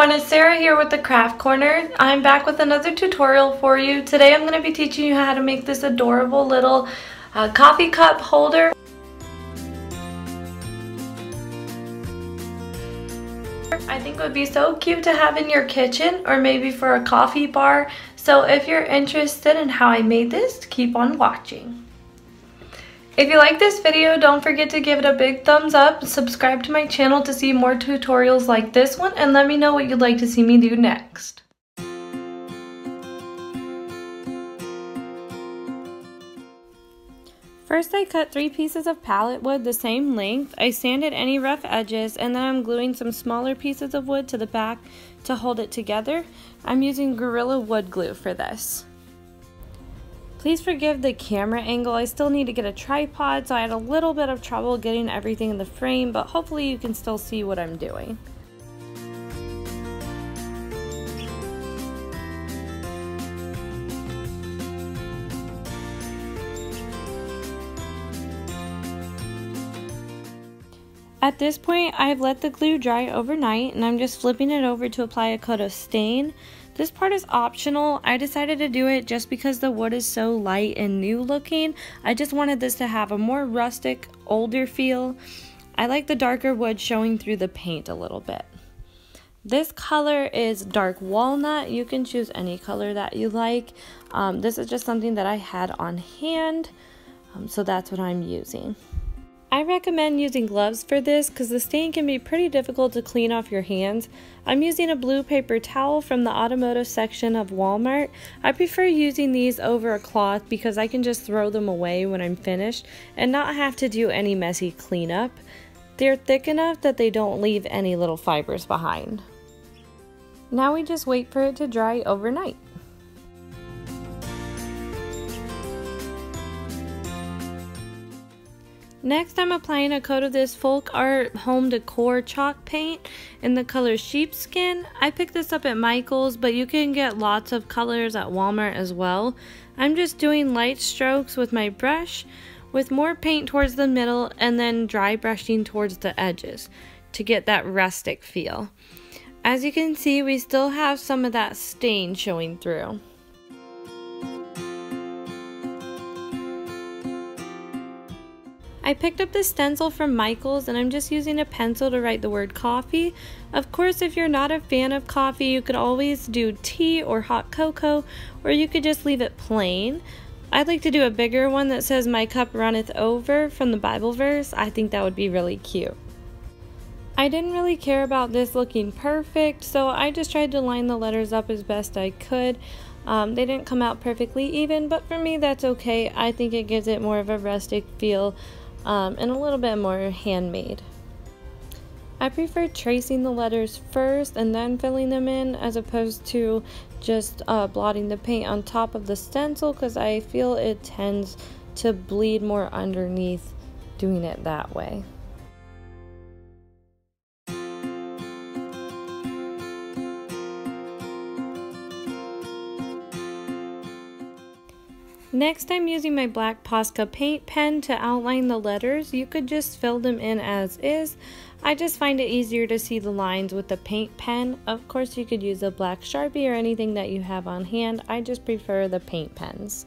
everyone, it's Sarah here with the Craft Corner. I'm back with another tutorial for you. Today I'm going to be teaching you how to make this adorable little uh, coffee cup holder. I think it would be so cute to have in your kitchen or maybe for a coffee bar. So if you're interested in how I made this, keep on watching. If you like this video, don't forget to give it a big thumbs up, subscribe to my channel to see more tutorials like this one, and let me know what you'd like to see me do next. First I cut three pieces of pallet wood the same length. I sanded any rough edges and then I'm gluing some smaller pieces of wood to the back to hold it together. I'm using Gorilla Wood Glue for this. Please forgive the camera angle. I still need to get a tripod, so I had a little bit of trouble getting everything in the frame, but hopefully you can still see what I'm doing. At this point, I've let the glue dry overnight and I'm just flipping it over to apply a coat of stain. This part is optional. I decided to do it just because the wood is so light and new looking. I just wanted this to have a more rustic, older feel. I like the darker wood showing through the paint a little bit. This color is dark walnut. You can choose any color that you like. Um, this is just something that I had on hand, um, so that's what I'm using. I recommend using gloves for this because the stain can be pretty difficult to clean off your hands. I'm using a blue paper towel from the automotive section of Walmart. I prefer using these over a cloth because I can just throw them away when I'm finished and not have to do any messy cleanup. They're thick enough that they don't leave any little fibers behind. Now we just wait for it to dry overnight. Next, I'm applying a coat of this Folk Art Home Decor chalk paint in the color Sheepskin. I picked this up at Michael's, but you can get lots of colors at Walmart as well. I'm just doing light strokes with my brush with more paint towards the middle and then dry brushing towards the edges to get that rustic feel. As you can see, we still have some of that stain showing through. I picked up this stencil from Michaels and I'm just using a pencil to write the word coffee. Of course, if you're not a fan of coffee, you could always do tea or hot cocoa, or you could just leave it plain. I'd like to do a bigger one that says, My cup runneth over from the Bible verse. I think that would be really cute. I didn't really care about this looking perfect, so I just tried to line the letters up as best I could. Um, they didn't come out perfectly even, but for me that's okay. I think it gives it more of a rustic feel um, and a little bit more handmade. I prefer tracing the letters first and then filling them in as opposed to just uh, blotting the paint on top of the stencil because I feel it tends to bleed more underneath doing it that way. Next, I'm using my black Posca paint pen to outline the letters. You could just fill them in as is. I just find it easier to see the lines with the paint pen. Of course, you could use a black Sharpie or anything that you have on hand. I just prefer the paint pens.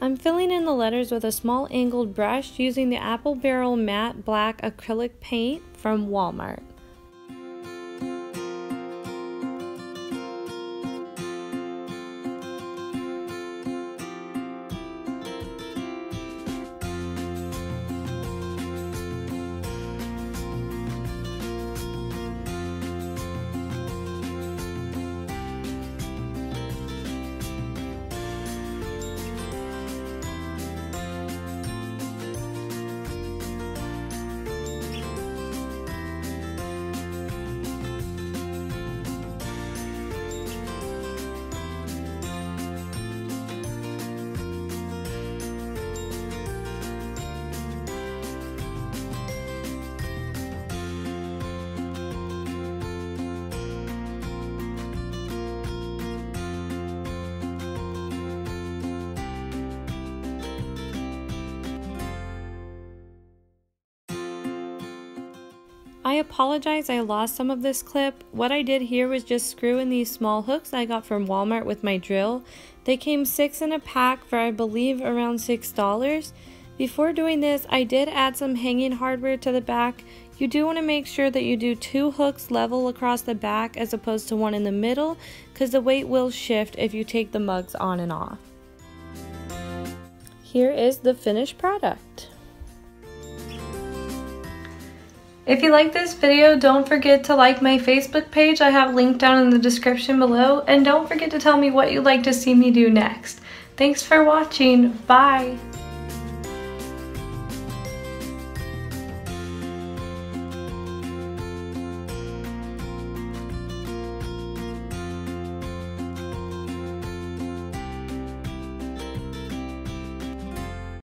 I'm filling in the letters with a small angled brush using the Apple Barrel Matte Black Acrylic Paint from Walmart. I apologize I lost some of this clip. What I did here was just screw in these small hooks I got from Walmart with my drill. They came six in a pack for I believe around $6. Before doing this, I did add some hanging hardware to the back. You do want to make sure that you do two hooks level across the back as opposed to one in the middle because the weight will shift if you take the mugs on and off. Here is the finished product. If you like this video, don't forget to like my Facebook page. I have linked down in the description below. And don't forget to tell me what you'd like to see me do next. Thanks for watching. Bye.